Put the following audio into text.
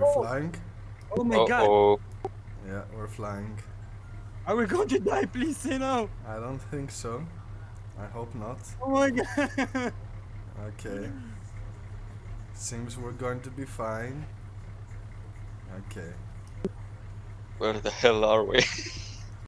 Oh, are we flying? Oh my Uh god. Yeah, we're flying. Are we going to die? Please say no. I don't think so. I hope not. Oh my god. Okay. Seems we're going to be fine. Okay. Where the hell are we?